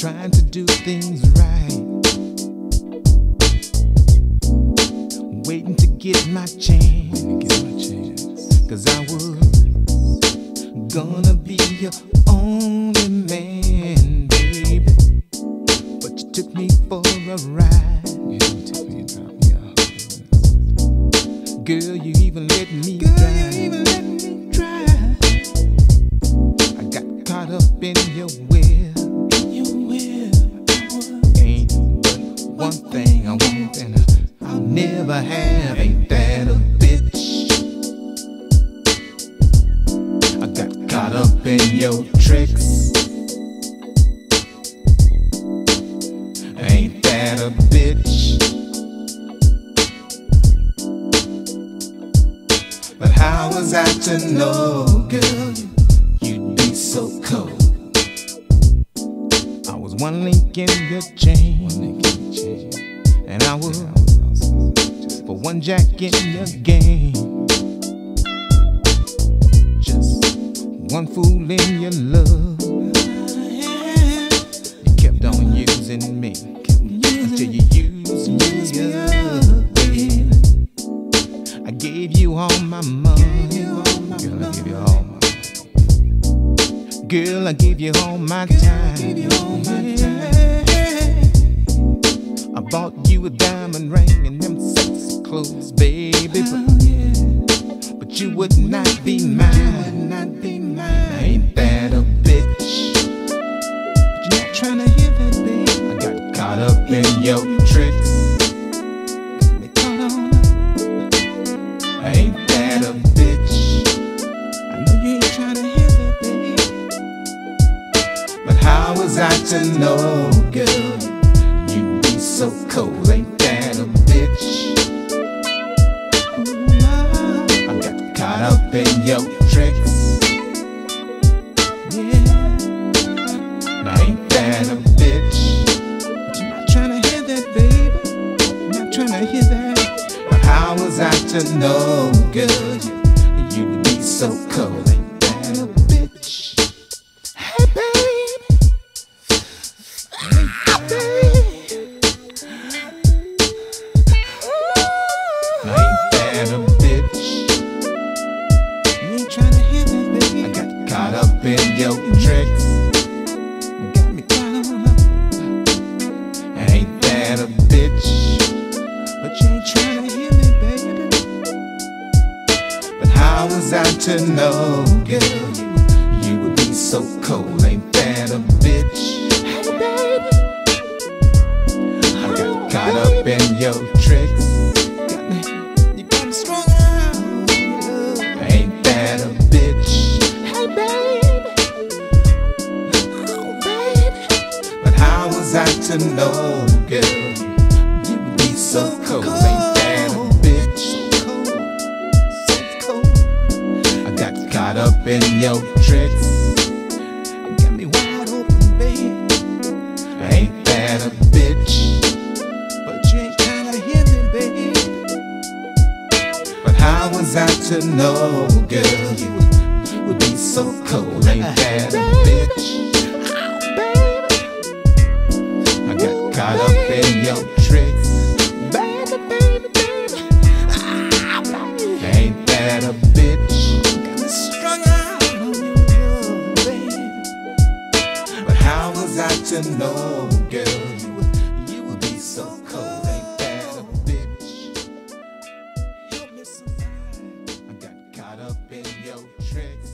things right. Waiting to get my chance. Cause I was gonna be your only man, baby. But you took me for a ride. Girl, you even let me Girl, drive. you even let me drive I got caught up in your one thing I want and I'll never have. Ain't that a bitch? I got caught up in your tricks. Ain't that a bitch? But how was I to know, girl, you'd be so cold? I was one link in your chain, and I was for one jack in your game. Just one fool in your love. You kept on using me until you used me up, baby. I gave you all my money. Girl, I gave you all my Girl, I gave you all my time. I bought you a diamond ring and them sexy clothes, baby. But, but you would not be mine. Not be mine. Ain't that a bitch? But you're not trying to hear that, baby. I got caught up in your tricks. Got me caught on up. Ain't that a bitch? I know you ain't trying to hear that, baby. But how was I to know, cold, ain't that a bitch? I got caught up in your tricks. Yeah, now ain't that a bitch? But you're not trying to hear that, baby. You're not trying to hear that. But how was I to know, girl? You, you would be so cold, ain't that a bitch? Hey, baby. Hey, baby. Trying to hear that, baby. I got caught up in your tricks. Got me caught up. Ain't that a bitch? But you ain't trying to hear me, baby. But how was I to know, girl? You, you would be so cold. Ain't that a bitch? Hey, baby. I got caught up in your tricks. To know, girl? You would be so cold. Ain't that a bitch? So cold. I got caught up in your tricks. Got me wide open, baby. Ain't that a bitch? But you ain't trying to hear caught up in your tricks. Baby, baby, baby. Ain't that a bitch? Strung out But how was I to know, girl? up in your tricks.